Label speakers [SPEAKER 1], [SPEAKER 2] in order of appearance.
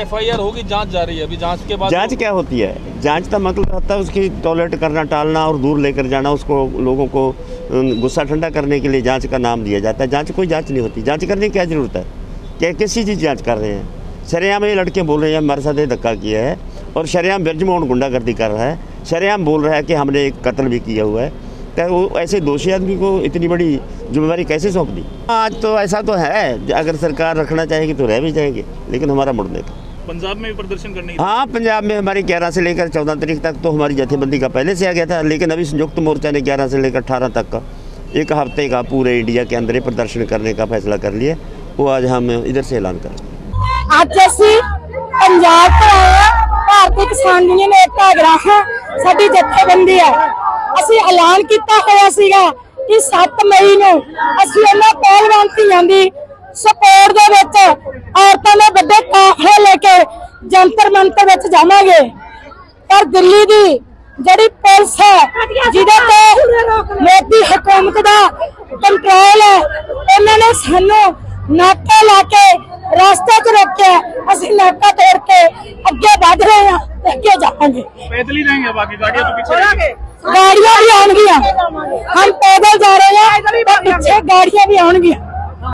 [SPEAKER 1] FIR होगी जाँच जारी है। अभी जाँच के बाद
[SPEAKER 2] जाँच क्या होती है? जाँच का मतलब होता है उसकी टॉयलेट करना टालना और दूर लेकर जाना उसको लोगों को गुस्सा ठंडा करने के लिए जाँच का नाम दिया जाता है। जाँच कोई जाँच नहीं होती। जाँच करने की क्या ज़रूरत है? क्या किसी चीज़ जाँच कर रहे हैं? शरेआम ये लड़के बोल रहे हैं हमारे साथ ये धक्का किया है और शरेआम बिरजमोहन गुंडागर्दी कर रहा है। शरेआम बोल रहा है कि हमने एक कत्ल भी किया हुआ है। तो वो ऐसे दोषी आदमी को इतनी बड़ी जिम्मेवारी कैसे सौंप दी? आज तो ऐसा तो है अगर सरकार रखना चाहेगी तो रह भी जाएँगे लेकिन हमारा मुड़ने का
[SPEAKER 1] पंजाब में भी प्रदर्शन करने की
[SPEAKER 2] हाँ पंजाब में हमारी ग्यारह से लेकर चौदह तारीख तक तो हमारी जथेबंदी का पहले से आ गया था लेकिन अभी संयुक्त मोर्चा ने ग्यारह से लेकर अठारह तक का एक हफ्ते का पूरे इंडिया के अंदर ही प्रदर्शन करने का फैसला कर लिया वो आज हम इधर से ऐलान करें
[SPEAKER 3] ਅੱਜ ਅਸੀਂ ਪੰਜਾਬ ਤੋਂ ਆਏ ਹਾਂ ਭਾਰਤੀ ਕਿਸਾਨ ਯੂਨੀਅਨ ਏਕਤਾ ਅਗਰਾਹ ਸਾਡੀ ਜਥੇਬੰਦੀ ਹੈ ਅਸੀਂ ਐਲਾਨ ਕੀਤਾ ਹੋਇਆ ਸੀਗਾ ਕਿ 7 ਮਈ ਨੂੰ ਅਸੀਂ ਉਹਨਾਂ ਪਹਿਲਵਾਨ ਧੀਆਂ ਦੀ ਸਪੋਰਟ ਦੇ ਵਿੱਚ ਔਰਤਾਂ ਦੇ ਵੱਡੇ ਕਾਫਲੇ ਲੈ ਕੇ ਜੰਤਰ ਮੰਤਰ ਵਿੱਚ ਜਾਵਾਂਗੇ। ਪਰ ਦਿੱਲੀ ਦੀ ਜਿਹੜੀ ਪੁਲਿਸ ਹੈ ਜਿਹਦੇ ਤੇ ਮੋਦੀ ਹਕੂਮਤ ਦਾ ਕੰਟਰੋਲ ਹੈ ਉਹਨਾਂ ਨੇ ਸਾਨੂੰ ਨਾਕਾ ਲਾ ਕੇ ਰਸਤੇ 'ਚ ਰੋਕਿਆ। ਅਸੀਂ ਨਾਕਾ ਤੋੜ ਕੇ ਅੱਗੇ ਵਧ ਰਹੇ ਹਾਂ ਅੱਗੇ ਜਾਵਾਂਗੇ।
[SPEAKER 1] ਪੈਦਲ ਹੀ ਬਾਕੀ ਗਾੜੀਆਂ ਤੋਂ
[SPEAKER 3] ਪਿੱਛੇ ਗਾੜੀਆਂ ਵੀ ਆਉਣਗੀਆਂ। ਹਮ ਪੈਦਲ ਜਾ ਰਹੇ ਆ ਪਿੱਛੇ ਗਾੜੀਆਂ ਵੀ ਆਉਣਗੀਆਂ।